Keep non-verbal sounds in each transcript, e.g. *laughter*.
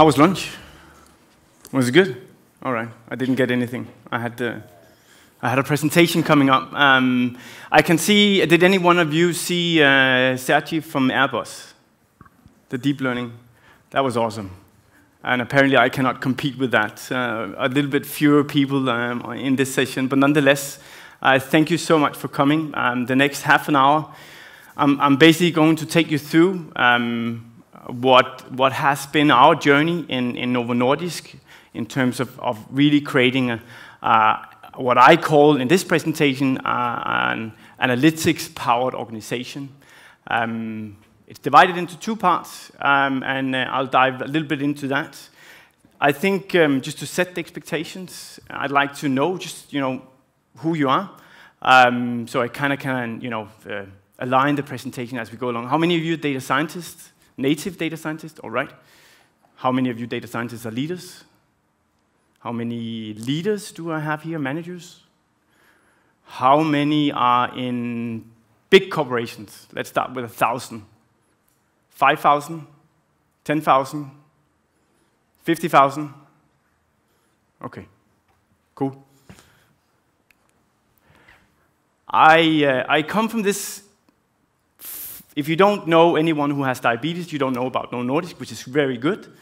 How was lunch? Was it good? All right. I didn't get anything. I had the, I had a presentation coming up. Um, I can see. Did any one of you see uh, Sergi from Airbus, the deep learning? That was awesome. And apparently, I cannot compete with that. Uh, a little bit fewer people um, in this session, but nonetheless, uh, thank you so much for coming. Um, the next half an hour, I'm, I'm basically going to take you through um, what, what has been our journey in, in Novo Nordisk in terms of, of really creating a, uh, what I call in this presentation uh, an analytics-powered organization. Um, it's divided into two parts, um, and uh, I'll dive a little bit into that. I think um, just to set the expectations, I'd like to know just you know who you are, um, so I kind of can you know uh, align the presentation as we go along. How many of you are data scientists, native data scientists? All right. How many of you data scientists are leaders? How many leaders do I have here? Managers? How many are in big corporations? Let's start with a thousand. 5,000, 10,000, 50,000? Okay, cool. I, uh, I come from this. If you don't know anyone who has diabetes, you don't know about Novo Nordisk, which is very good.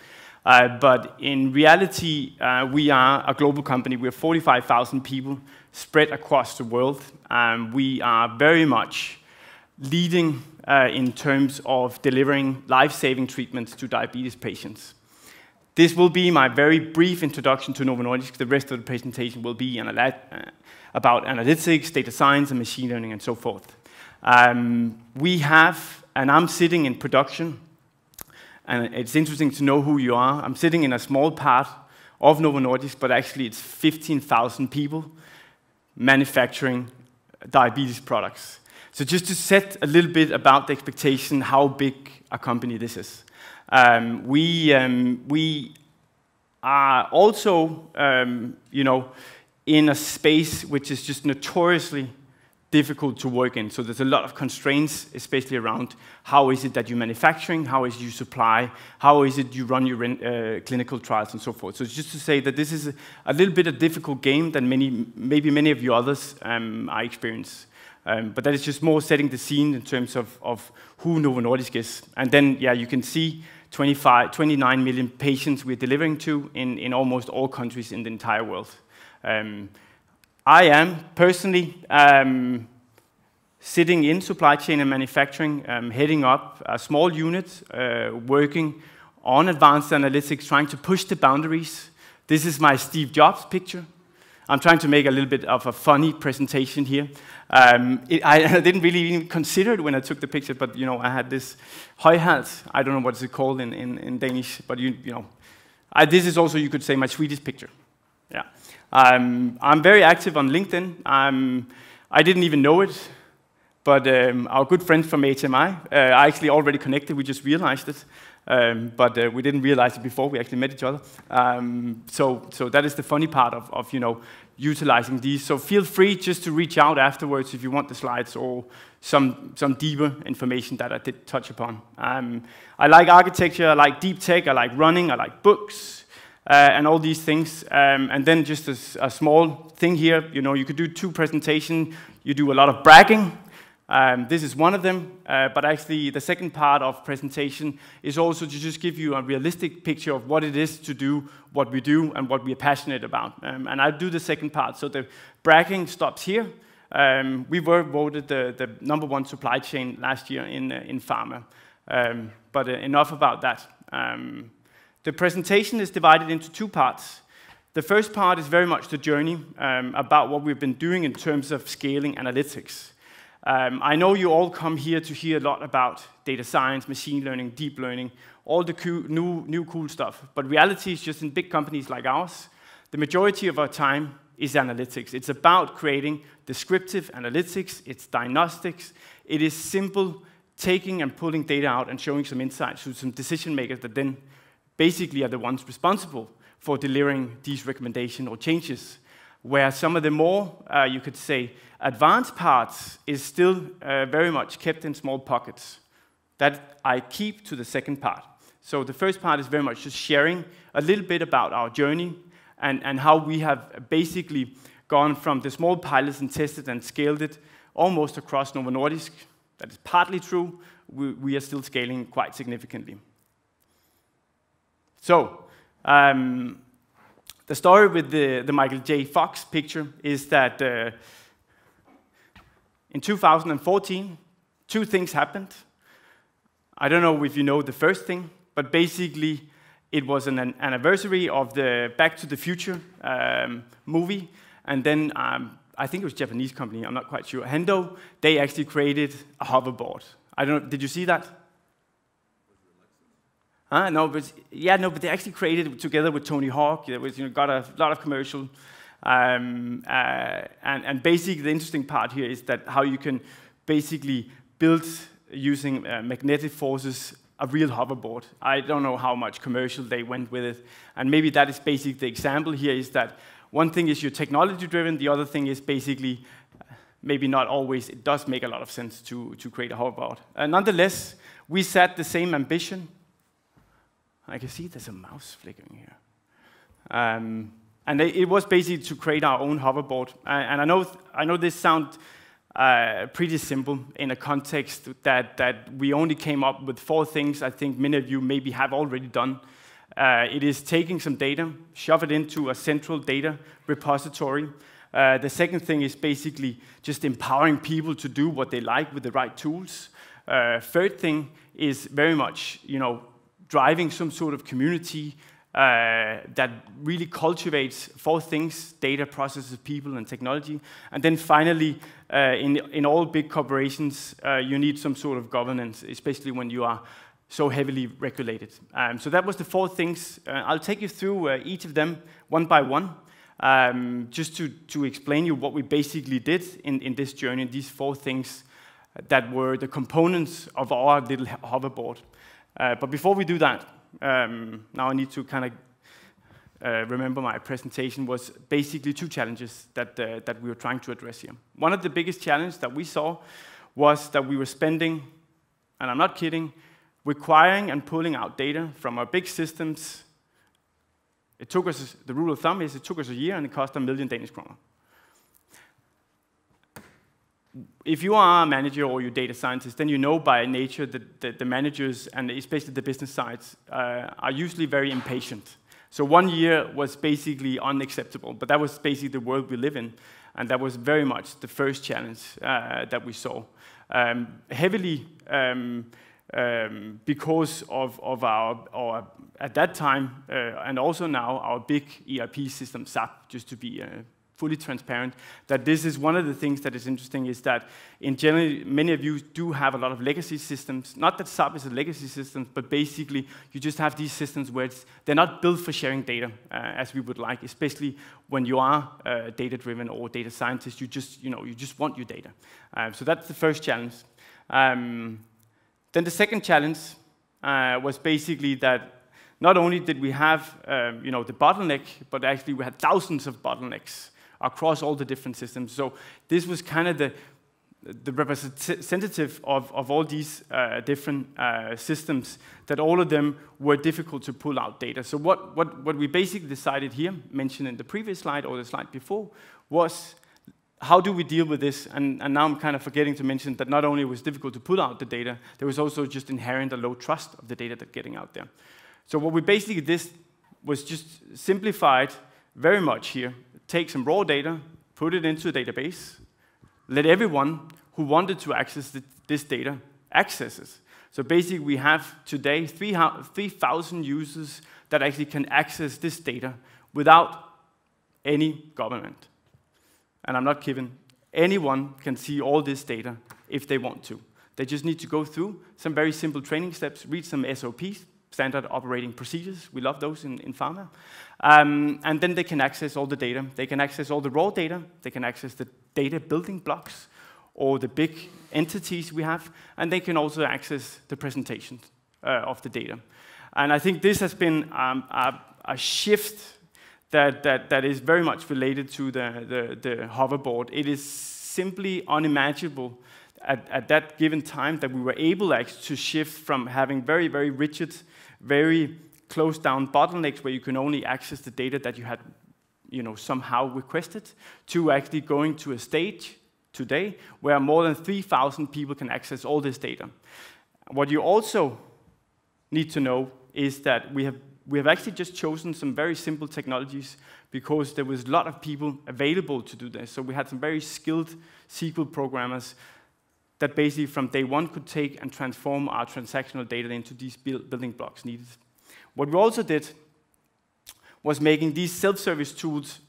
Uh, but in reality, uh, we are a global company. We're 45,000 people spread across the world. Um, we are very much leading uh, in terms of delivering life-saving treatments to diabetes patients. This will be my very brief introduction to Novo Nordisk. The rest of the presentation will be uh, about analytics, data science, and machine learning, and so forth. Um, we have, and I'm sitting in production, and it's interesting to know who you are. I'm sitting in a small part of Novo Nordisk, but actually it's 15,000 people manufacturing diabetes products. So just to set a little bit about the expectation, how big a company this is. Um, we, um, we are also, um, you know, in a space which is just notoriously difficult to work in. So there's a lot of constraints, especially around how is it that you're manufacturing, how is you supply, how is it you run your uh, clinical trials and so forth. So it's just to say that this is a, a, little bit of a difficult game than many, maybe many of you others um, I experience. Um, but that is just more setting the scene in terms of, of who Novo Nordisk is. And then, yeah, you can see 25, 29 million patients we're delivering to in, in almost all countries in the entire world. Um, I am personally um, sitting in supply chain and manufacturing, um, heading up a small unit, uh, working on advanced analytics, trying to push the boundaries. This is my Steve Jobs picture. I'm trying to make a little bit of a funny presentation here. Um, it, I, *laughs* I, didn't really even consider it when I took the picture, but you know, I had this hat. I don't know what it's called in, in, in Danish, but you, you know, I, this is also, you could say, my Swedish picture. Yeah. Um, I'm very active on LinkedIn. Um, I didn't even know it, but um, our good friend from HMI, uh, I actually already connected, we just realized it. Um, but uh, we didn't realize it before we actually met each other. Um, so, so that is the funny part of, of, you know, utilizing these. So feel free just to reach out afterwards if you want the slides or some, some deeper information that I did touch upon. Um, I like architecture, I like deep tech, I like running, I like books, and all these things. Um, and then just a, a, small thing here, you know, you could do two presentations. You do a lot of bragging. Um, this is one of them, uh, but actually the second part of presentation is also to just give you a realistic picture of what it is to do what we do and what we are passionate about. Um, and I'll do the second part. So the bragging stops here. Um, we were voted the, the, number one supply chain last year in, uh, in pharma. Um, but uh, enough about that. Um, the presentation is divided into two parts. The first part is very much the journey um, about what we've been doing in terms of scaling analytics. Um, I know you all come here to hear a lot about data science, machine learning, deep learning, all the new, new cool stuff. But reality is just in big companies like ours, the majority of our time is analytics. It's about creating descriptive analytics, it's diagnostics, it is simple taking and pulling data out and showing some insights to some decision makers that then basically are the ones responsible for delivering these recommendations or changes where some of the more, uh, you could say, advanced parts is still uh, very much kept in small pockets. That I keep to the second part. So the first part is very much just sharing a little bit about our journey and, and how we have basically gone from the small pilots and tested and scaled it almost across Novo Nordisk. That is partly true. We, we are still scaling quite significantly. So, um, the story with the, the Michael J. Fox picture is that uh, in 2014, two things happened. I don't know if you know the first thing, but basically, it was an, an anniversary of the Back to the Future um, movie, and then um, I think it was a Japanese company, I'm not quite sure. Hendo, they actually created a hoverboard. I don't know, did you see that? No, but yeah, no, but they actually created together with Tony Hawk. It was, you know, got a lot of commercial. Um, uh, and, and basically, the interesting part here is that how you can basically build using uh, magnetic forces a real hoverboard. I don't know how much commercial they went with it. And maybe that is basically the example here is that one thing is you're technology driven, the other thing is basically maybe not always, it does make a lot of sense to, to create a hoverboard. Uh, nonetheless, we set the same ambition. I can see there's a mouse flickering here. Um, and it was basically to create our own hoverboard. Uh, and I know, I know this sounds uh, pretty simple in a context that, that we only came up with four things I think many of you maybe have already done. Uh, it is taking some data, shove it into a central data repository. Uh, the second thing is basically just empowering people to do what they like with the right tools. Uh, third thing is very much, you know, driving some sort of community uh, that really cultivates four things data, processes, people, and technology. And then finally, uh, in, in all big corporations, uh, you need some sort of governance, especially when you are so heavily regulated. Um, so that was the four things. Uh, I'll take you through uh, each of them one by one, um, just to, to explain you what we basically did in, in this journey, these four things that were the components of our little hoverboard. Uh, but before we do that, um, now I need to kind of uh, remember my presentation was basically two challenges that, uh, that we were trying to address here. One of the biggest challenges that we saw was that we were spending, and I'm not kidding, requiring and pulling out data from our big systems. It took us, the rule of thumb is it took us a year and it cost a million Danish kroner. If you are a manager or you're data scientist, then you know by nature that the, the managers and especially the business sides uh, are usually very impatient. So one year was basically unacceptable, but that was basically the world we live in, and that was very much the first challenge uh, that we saw. Um, heavily um, um, because of, of our, our, at that time, uh, and also now, our big ERP system, SAP, just to be uh, fully transparent, that this is one of the things that is interesting is that in general, many of you do have a lot of legacy systems. Not that SAP is a legacy system, but basically you just have these systems where they're not built for sharing data uh, as we would like, especially when you are uh, data-driven or data scientist, you just, you know, you just want your data. Uh, so that's the first challenge. Um, then the second challenge uh, was basically that not only did we have um, you know, the bottleneck, but actually we had thousands of bottlenecks across all the different systems. So this was kind of the, the representative of, of all these uh, different uh, systems, that all of them were difficult to pull out data. So what, what, what we basically decided here, mentioned in the previous slide or the slide before, was how do we deal with this? And, and now I'm kind of forgetting to mention that not only was difficult to pull out the data, there was also just inherent a low trust of the data that getting out there. So what we basically did was just simplified very much here take some raw data, put it into a database, let everyone who wanted to access this data access it. So basically, we have today 3,000 users that actually can access this data without any government. And I'm not kidding. Anyone can see all this data if they want to. They just need to go through some very simple training steps, read some SOPs, standard operating procedures. We love those in, in pharma. Um, and then they can access all the data. They can access all the raw data. They can access the data building blocks or the big entities we have. And they can also access the presentations uh, of the data. And I think this has been um, a, a, shift that, that, that is very much related to the, the, the hoverboard. It is simply unimaginable at, at, that given time that we were able to shift from having very, very rigid very closed down bottlenecks where you can only access the data that you had you know, somehow requested, to actually going to a stage today where more than 3,000 people can access all this data. What you also need to know is that we have, we have actually just chosen some very simple technologies because there was a lot of people available to do this. So we had some very skilled SQL programmers that basically from day one could take and transform our transactional data into these building blocks needed. What we also did was making these self-service tools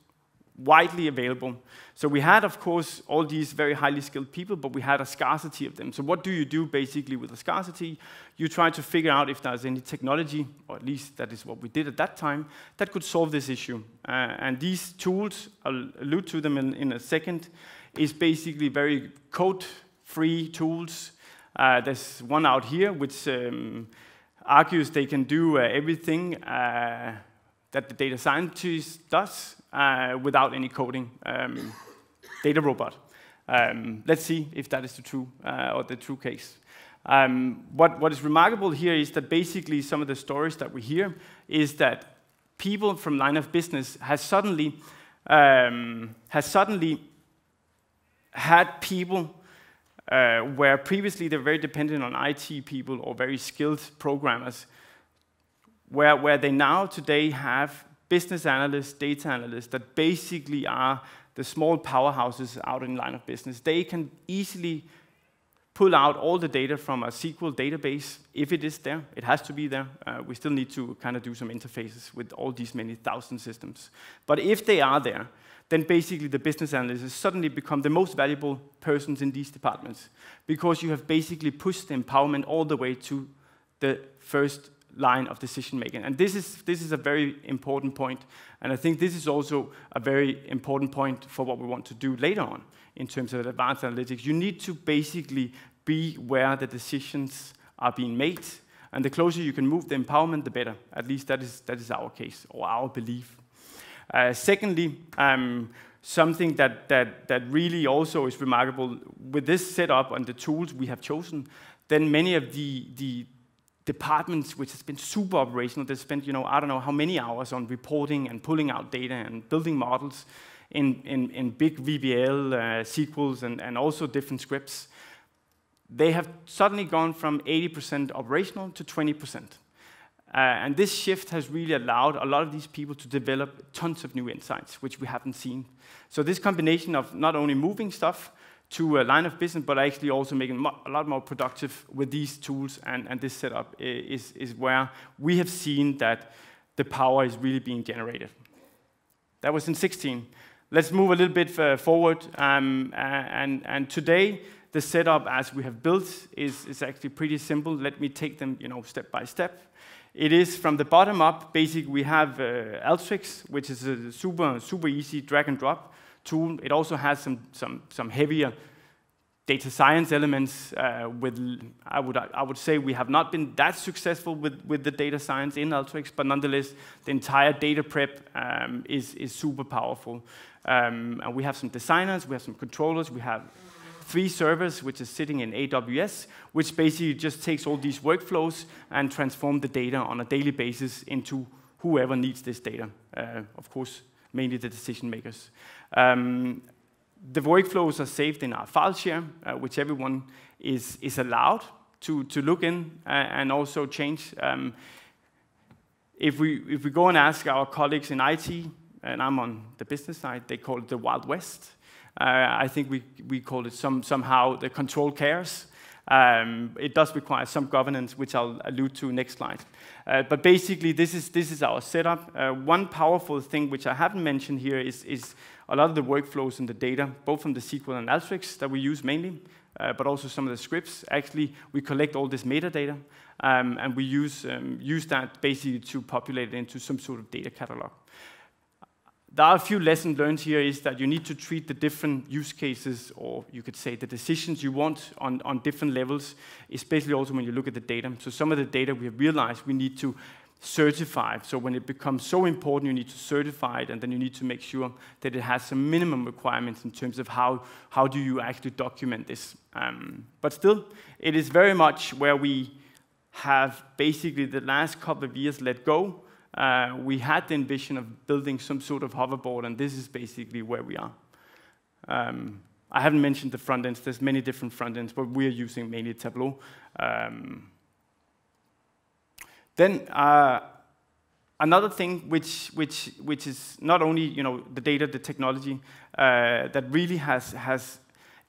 widely available. So we had, of course, all these very highly skilled people, but we had a scarcity of them. So what do you do basically with a scarcity? You try to figure out if there's any technology, or at least that is what we did at that time, that could solve this issue. Uh, and these tools, I'll allude to them in, in a second, is basically very code-free tools. Uh, there's one out here which um, argues they can do uh, everything uh, that the data scientist does uh, without any coding. Um, DataRobot. Um, let's see if that is the true uh, or the true case. Um, what, what is remarkable here is that basically some of the stories that we hear is that people from line of business has suddenly um, has suddenly had people uh, where previously they're very dependent on IT people or very skilled programmers where, where they now today have business analysts, data analysts that basically are the small powerhouses out in line of business. They can easily pull out all the data from a SQL database if it is there. It has to be there. Uh, we still need to kind of do some interfaces with all these many thousand systems. But if they are there, then basically the business analysts suddenly become the most valuable persons in these departments because you have basically pushed the empowerment all the way to the first line of decision making. And this is, this is a very important point. And I think this is also a very important point for what we want to do later on in terms of advanced analytics. You need to basically be where the decisions are being made. And the closer you can move the empowerment, the better. At least that is, that is our case or our belief. Uh, secondly, um, something that, that, that really also is remarkable with this setup and the tools we have chosen, then many of the, the, departments which has been super operational. They spent, you know, I don't know how many hours on reporting and pulling out data and building models in, in, in big VBA, uh, SQLs, and, and also different scripts. They have suddenly gone from 80% operational to 20%. Uh, and this shift has really allowed a lot of these people to develop tons of new insights, which we haven't seen. So this combination of not only moving stuff, to a line of business, but actually also making a lot more productive with these tools and, and this setup is, is where we have seen that the power is really being generated. That was in 16. Let's move a little bit forward. Um, and, and today, the setup as we have built is, is actually pretty simple. Let me take them you know, step by step. It is from the bottom up. Basically, we have uh, Alteryx, which is a super, super easy drag and drop tool. It also has some, some, some heavier data science elements uh, with, I would, I would say we have not been that successful with, with the data science in Alteryx, but nonetheless, the entire data prep um, is, is super powerful. Um, and we have some designers, we have some controllers, we have three servers, which is sitting in AWS, which basically just takes all these workflows and transform the data on a daily basis into whoever needs this data. Uh, of course, mainly the decision makers. Um, the workflows are saved in our file share, uh, which everyone is, is allowed to, to look in uh, and also change. Um, if, we, if we go and ask our colleagues in IT, and I'm on the business side, they call it the Wild West. I think we, we call it some, somehow the control cares. Um, it does require some governance, which I'll allude to next slide. Uh, but basically, this is, this is our setup. Uh, one powerful thing, which I haven't mentioned here, is, is a lot of the workflows and the data, both from the SQL and Alteryx that we use mainly, uh, but also some of the scripts. Actually, we collect all this metadata, um, and we use, um, use that basically to populate it into some sort of data catalog there are a few lessons learned here is that you need to treat the different use cases, or you could say the decisions you want on, on different levels, especially also when you look at the data. So some of the data we have realized we need to certify. So when it becomes so important, you need to certify it, and then you need to make sure that it has some minimum requirements in terms of how, how do you actually document this. Um, but still, it is very much where we have basically the last couple of years let go. Uh, we had the ambition of building some sort of hoverboard, and this is basically where we are. Um, I haven't mentioned the front ends. There's many different front ends, but we're using mainly Tableau. Um, then uh, another thing which, which, which is not only you know, the data, the technology, uh, that really has, has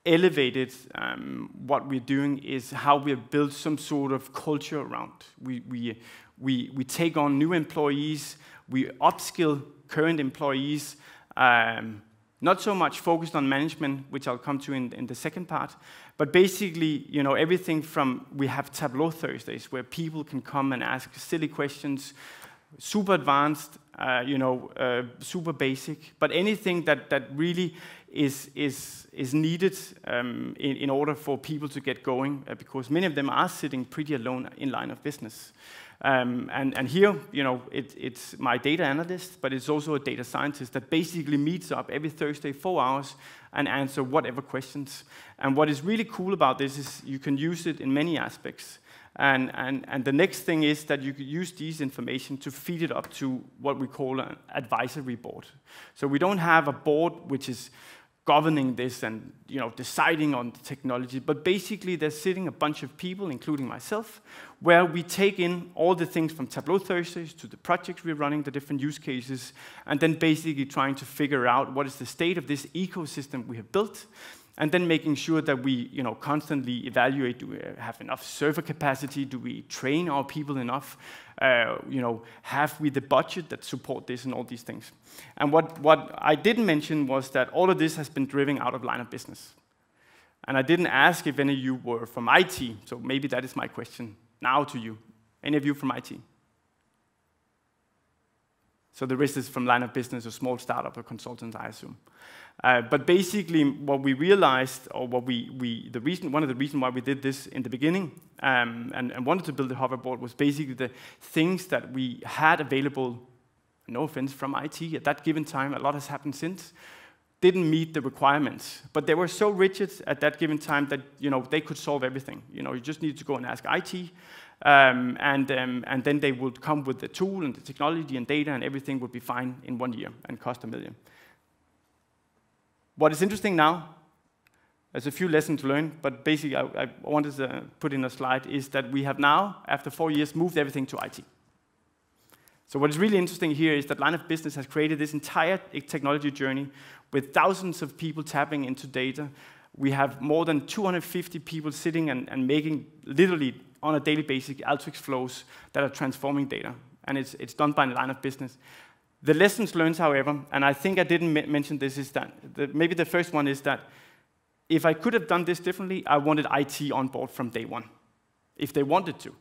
elevated um, what we're doing is how we have built some sort of culture around. We, we, we, we take on new employees, we upskill current employees, um, not so much focused on management, which I'll come to in, in, the second part, but basically, you know, everything from we have Tableau Thursdays where people can come and ask silly questions, super advanced, uh, you know, uh, super basic, but anything that, that really is, is, is needed um, in, in order for people to get going, uh, because many of them are sitting pretty alone in line of business. Um, and, and, here, you know, it, it's my data analyst, but it's also a data scientist that basically meets up every Thursday, four hours, and answer whatever questions. And what is really cool about this is you can use it in many aspects. And, and, and the next thing is that you could use these information to feed it up to what we call an advisory board. So we don't have a board which is governing this and you know, deciding on the technology, but basically there's sitting a bunch of people, including myself, where we take in all the things from Tableau Thursdays to the projects we're running, the different use cases, and then basically trying to figure out what is the state of this ecosystem we have built, and then making sure that we you know, constantly evaluate, do we have enough server capacity, do we train our people enough, uh, you know, have we the budget that support this and all these things. And what, what I didn't mention was that all of this has been driven out of line of business. And I didn't ask if any of you were from IT, so maybe that is my question now to you. Any of you from IT? So the rest is from line of business or small startup or consultants, I assume. Uh, but basically, what we realized, or what we, we, the reason, one of the reasons why we did this in the beginning um, and, and wanted to build a hoverboard was basically the things that we had available, no offense, from IT at that given time, a lot has happened since, didn't meet the requirements. But they were so rigid at that given time that you know, they could solve everything. You, know, you just need to go and ask IT, um, and, um, and then they would come with the tool and the technology and data, and everything would be fine in one year and cost a million. What is interesting now, there's a few lessons to learn, but basically I, I wanted to uh, put in a slide, is that we have now, after four years, moved everything to IT. So what is really interesting here is that line of business has created this entire technology journey with thousands of people tapping into data. We have more than 250 people sitting and, and making literally on a daily basis Alteryx flows that are transforming data. And it's, it's done by the line of business. The lessons learned, however, and I think I didn't mention this, is that the, maybe the first one is that if I could have done this differently, I wanted IT on board from day one, if they wanted to.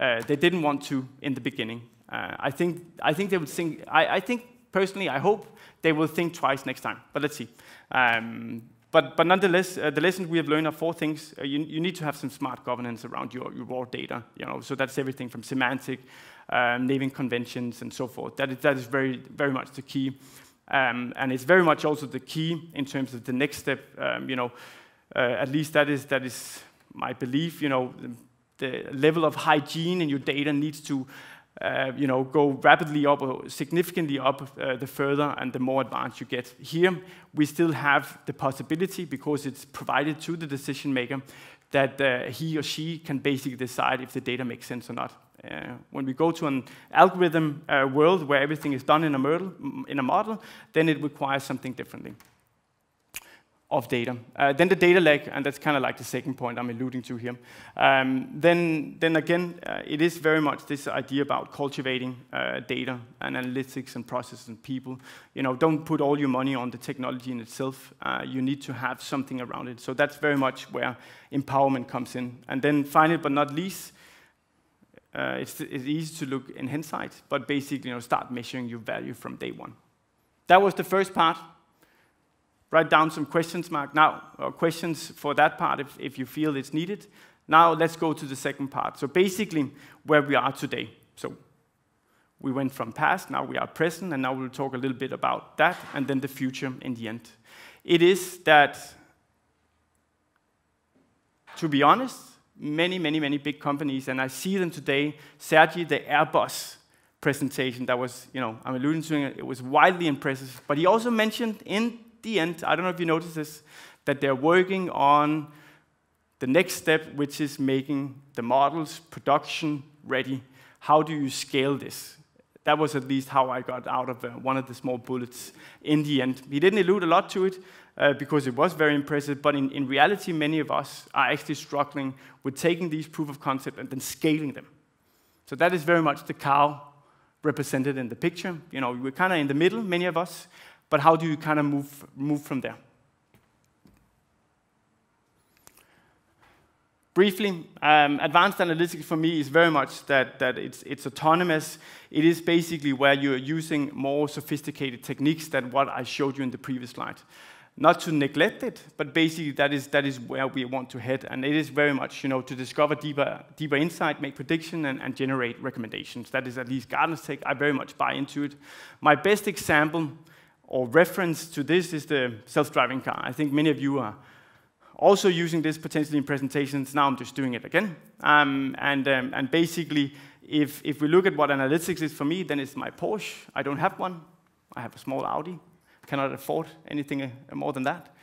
Uh, they didn't want to in the beginning. Uh, I, think, I think they would think, I, I, think personally, I hope they will think twice next time, but let's see. Um, but, but nonetheless, uh, the lessons we have learned are four things. Uh, you, you, need to have some smart governance around your, your raw data. You know, so that's everything from semantic, um, naming conventions, and so forth. That is, that is very, very much the key. Um, and it's very much also the key in terms of the next step. Um, you know, uh, at least that is, that is my belief. You know, the, level of hygiene in your data needs to uh, you know, go rapidly up or significantly up uh, the further and the more advanced you get. Here, we still have the possibility, because it's provided to the decision maker, that uh, he or she can basically decide if the data makes sense or not. Uh, when we go to an algorithm uh, world where everything is done in a, model, in a model, then it requires something differently of data. Uh, then the data lake, and that's kind of like the second point I'm alluding to here. Um, then, then again, uh, it is very much this idea about cultivating uh, data and analytics and processes and people. You know, don't put all your money on the technology in itself. You need to have something around it. So that's very much where empowerment comes in. And then finally, but not least, uh, it's, it's easy to look in hindsight, but basically, you know, start measuring your value from day one. That was the first part write down some questions mark now, or questions for that part if, if you feel it's needed. Now let's go to the second part. So basically, where we are today. So we went from past, now we are present, and now we'll talk a little bit about that, and then the future in the end. It is that, to be honest, many, many, many big companies, and I see them today. Sergi, the Airbus presentation that was, you know, I'm alluding to it, it was widely impressive. But he also mentioned in the end, I don't know if you noticed this, that they're working on the next step, which is making the models production ready. How do you scale this? That was at least how I got out of uh, one of the small bullets in the end. He didn't allude a lot to it uh, because it was very impressive, but in, in reality, many of us are actually struggling with taking these proof of concept and then scaling them. So that is very much the cow represented in the picture. You know, we're kind of in the middle, many of us, but how do you kind of move, move from there? Briefly, um, advanced analytics for me is very much that, that it's, it's autonomous. It is basically where you're using more sophisticated techniques than what I showed you in the previous slide. Not to neglect it, but basically that is, that is where we want to head. And it is very much you know, to discover deeper, deeper insight, make prediction, and, and generate recommendations. That is at least Gartner's take. I very much buy into it. My best example or reference to this is the self-driving car. I think many of you are also using this potentially in presentations. Now I'm just doing it again. Um, and, um, and basically, if, if we look at what analytics is for me, then it's my Porsche. I don't have one. I have a small Audi. I cannot afford anything uh, more than that.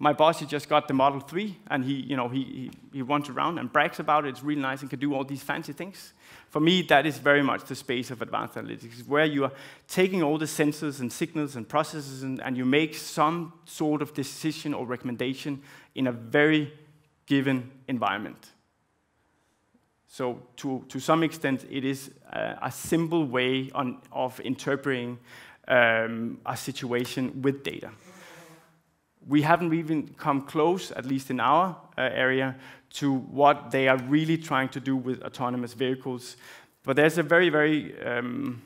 My boss, he just got the Model 3, and he, you know, he, he, he runs around and brags about it. It's really nice and can do all these fancy things. For me, that is very much the space of advanced analytics, where you are taking all the sensors and signals and processes, and, and you make some sort of decision or recommendation in a very given environment. So to, to some extent, it is a, a simple way on, of interpreting um, a situation with data we haven't even come close, at least in our uh, area, to what they are really trying to do with autonomous vehicles. But there's a very, very, um,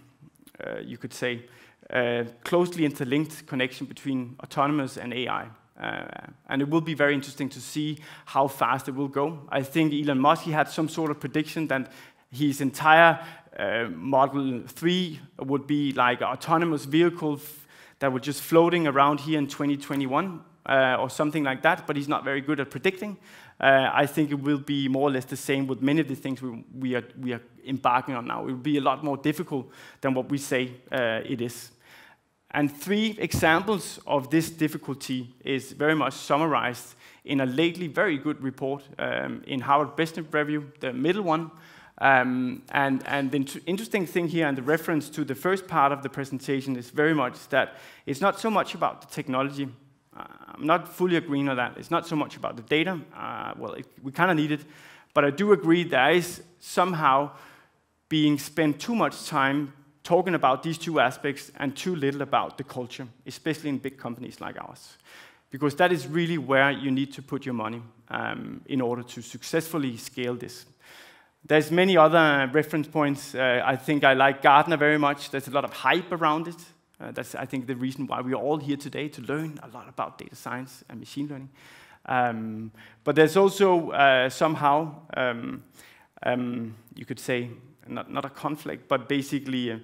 uh, you could say, uh, closely interlinked connection between autonomous and AI. Uh, and it will be very interesting to see how fast it will go. I think Elon Musk he had some sort of prediction that his entire uh, Model 3 would be like an autonomous vehicle that were just floating around here in 2021 uh, or something like that, but he's not very good at predicting. Uh, I think it will be more or less the same with many of the things we, we, are, we are embarking on now. It will be a lot more difficult than what we say uh, it is. And three examples of this difficulty is very much summarized in a lately very good report um, in Harvard Business Review, the middle one. Um, and, and the interesting thing here, and the reference to the first part of the presentation, is very much that it's not so much about the technology, I'm not fully agreeing on that. It's not so much about the data. Uh, well, it, we kind of need it. But I do agree there is somehow being spent too much time talking about these two aspects and too little about the culture, especially in big companies like ours. Because that is really where you need to put your money um, in order to successfully scale this. There's many other reference points. Uh, I think I like Gartner very much. There's a lot of hype around it. Uh, that's, I think, the reason why we're all here today, to learn a lot about data science and machine learning. Um, but there's also uh, somehow, um, um, you could say, not, not a conflict, but basically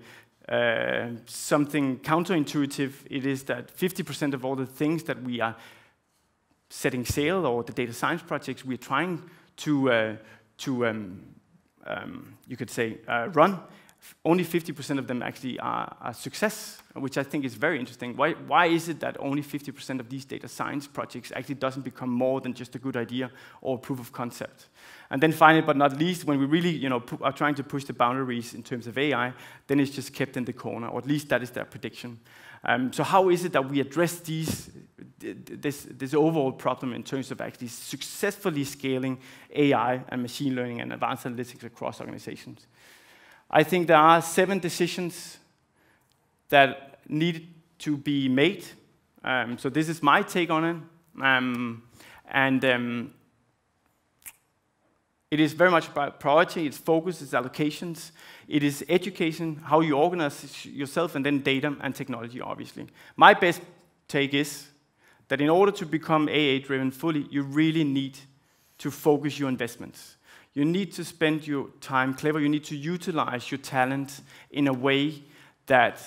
uh, something counterintuitive. It is that 50% of all the things that we are setting sail or the data science projects we're trying to, uh, to um, um, you could say, uh, run only 50% of them actually are a success, which I think is very interesting. Why, why is it that only 50% of these data science projects actually doesn't become more than just a good idea or proof of concept? And then finally, but not least, when we really you know, are trying to push the boundaries in terms of AI, then it's just kept in the corner, or at least that is their prediction. Um, so how is it that we address these, this, this overall problem in terms of actually successfully scaling AI and machine learning and advanced analytics across organizations? I think there are seven decisions that need to be made. Um, so this is my take on it. Um, and um, it is very much about priority, it's focus, it's allocations, it is education, how you organize yourself, and then data and technology, obviously. My best take is that in order to become AA-driven fully, you really need to focus your investments. You need to spend your time clever. You need to utilize your talent in a way that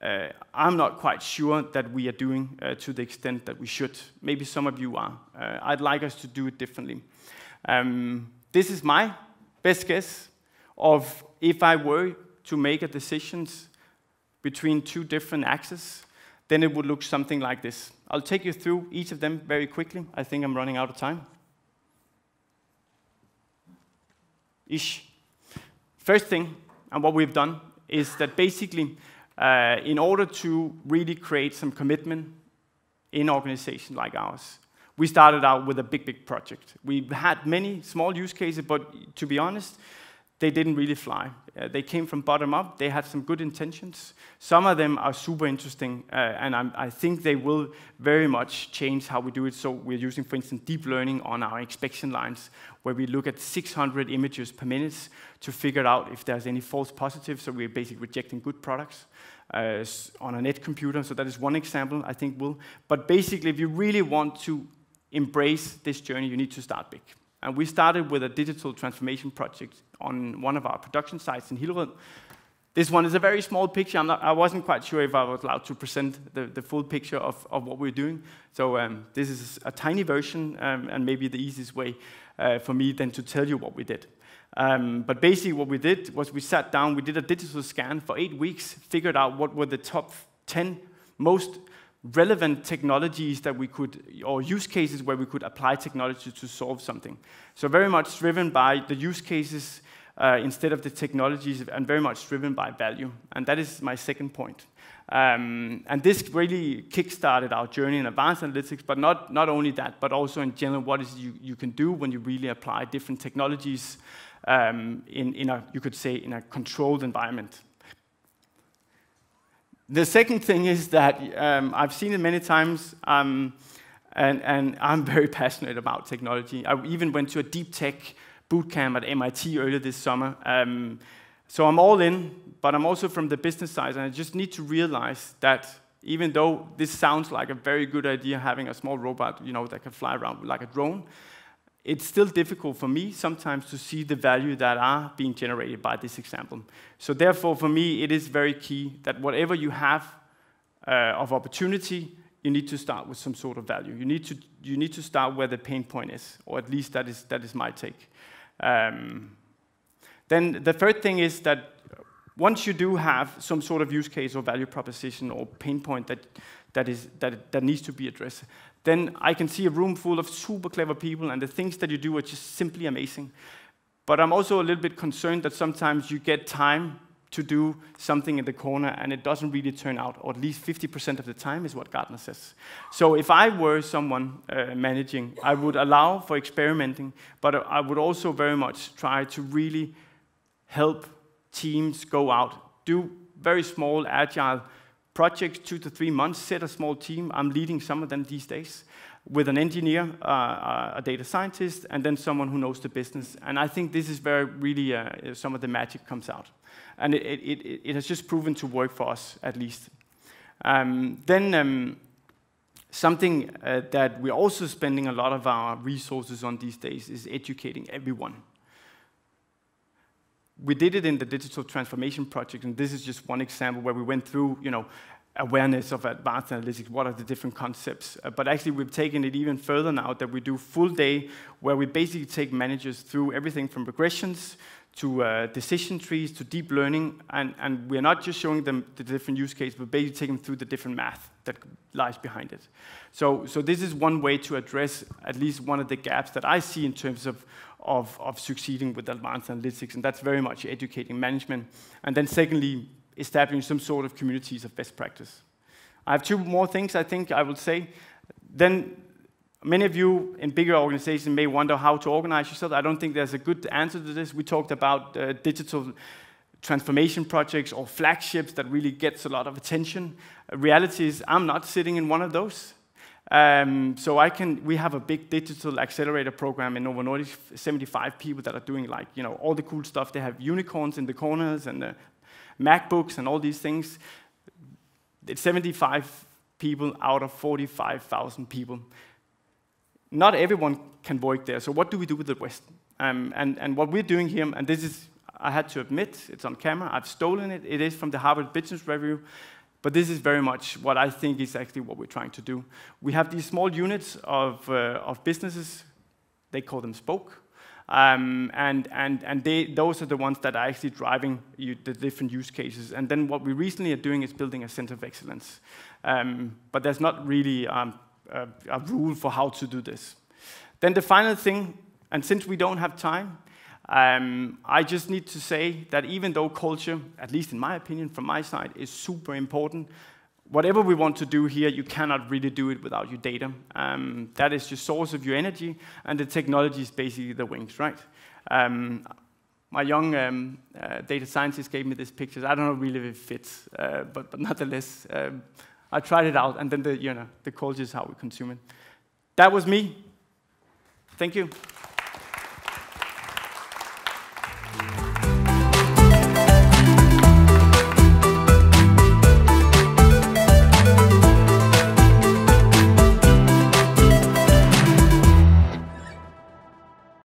uh, I'm not quite sure that we are doing uh, to the extent that we should. Maybe some of you are. Uh, I'd like us to do it differently. Um, this is my best guess of if I were to make a decision between two different axes, then it would look something like this. I'll take you through each of them very quickly. I think I'm running out of time. Ish. First thing, and what we've done, is that basically, uh, in order to really create some commitment in an organization like ours, we started out with a big, big project. We had many small use cases, but to be honest, they didn't really fly. Uh, they came from bottom up. They had some good intentions. Some of them are super interesting, uh, and I'm, i think they will very much change how we do it. So we're using, for instance, deep learning on our inspection lines, where we look at 600 images per minute to figure out if there's any false positives. So we're basically rejecting good products. Uh, on a net computer, so that is one example I think will. But basically, if you really want to embrace this journey, you need to start big. And we started with a digital transformation project on one of our production sites in Hillerød. This one is a very small picture. Not, i wasn't quite sure if I was allowed to present the, the full picture of, of, what we're doing. So um, this is a tiny version, um, and maybe the easiest way uh, for me then to tell you what we did. Um, but basically what we did was we sat down, we did a digital scan for eight weeks, figured out what were the top 10 most relevant technologies that we could, or use cases where we could apply technology to solve something. So very much driven by the use cases uh, instead of the technologies, and very much driven by value. And that is my second point. Um, and this really kickstarted our journey in advanced analytics, but not, not only that, but also in general, what is you, you can do when you really apply different technologies um, in, in a, you could say, in a controlled environment. The second thing is that um, I've seen it many times, um, and, and, I'm *laughs* very passionate about technology. I even went to a deep tech boot camp at MIT earlier this summer. Um, so I'm all in, but I'm also from the business side, and I just need to realize that even though this sounds like a very good idea, having a small robot, you know, that can fly around like a drone, it's still difficult for me sometimes to see the value that are being generated by this example. So therefore, for me, it is very key that whatever you have uh, of opportunity, you need to start with some sort of value. You need to, you need to start where the pain point is, or at least that is, that is my take. Um, then the third thing is that once you do have some sort of use case or value proposition or pain point that, that, is, that, that needs to be addressed, then I can see a room full of super clever people, and the things that you do are just simply amazing. But I'm also a little bit concerned that sometimes you get time to do something in the corner and it doesn't really turn out, or at least 50% of the time is what Gartner says. So if I were someone uh, managing, I would allow for experimenting, but I would also very much try to really help teams go out, do very small, agile projects, two to three months, set a small team. I'm leading some of them these days with an engineer, uh, uh, a data scientist, and then someone who knows the business. And I think this is where really uh, some of the magic comes out. And it, it, it, has just proven to work for us, at least. Um, then um, something uh, that we're also spending a lot of our resources on these days is educating everyone we did it in the digital transformation project, and this is just one example where we went through, you know, awareness of advanced analytics, what are the different concepts. Uh, but actually, we've taken it even further now that we do full day, where we basically take managers through everything from regressions to uh, decision trees to deep learning, and, and we're not just showing them the different use cases, but basically taking them through the different math that lies behind it. So, so this is one way to address at least one of the gaps that I see in terms of, of, of succeeding with advanced analytics, and that's very much educating management. And then secondly, establishing some sort of communities of best practice. I have two more things I think I will say. Then many of you in bigger organizations may wonder how to organize yourself. I don't think there's a good answer to this. We talked about uh, digital transformation projects or flagships that really gets a lot of attention. Uh, reality is I'm not sitting in one of those. Um, so I can, we have a big digital accelerator program in Novo Nordisk, 75 people that are doing like, you know, all the cool stuff. They have unicorns in the corners and the MacBooks and all these things. It's 75 people out of 45,000 people. Not everyone can work there, so what do we do with the West? Um, and, and what we're doing here, and this is, I had to admit, it's on camera, I've stolen it, it is from the Harvard Business Review, but this is very much what I think is actually what we're trying to do. We have these small units of, uh, of businesses, they call them spoke, Um, and and, and they, those are the ones that are actually driving you, the different use cases. And then what we recently are doing is building a center of excellence. Um, but there's not really um, a, rule for how to do this. Then the final thing, and since we don't have time, um, I just need to say that even though culture, at least in my opinion, from my side, is super important, whatever we want to do here, you cannot really do it without your data. Um, that is your source of your energy, and the technology is basically the wings, right? Um, my young um, uh, data scientist gave me this picture. I don't know really if it fits, uh, but, but nonetheless, um, I tried it out, and then the, you know, the culture is how we consume it. That was me. Thank you.